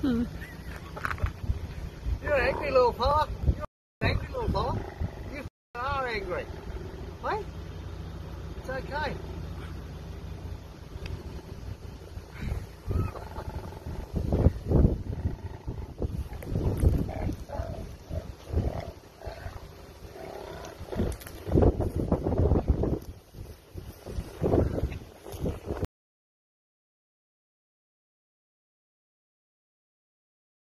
Hmm. You're an angry little fella. You're an angry little fella. You are angry. Hey? It's okay.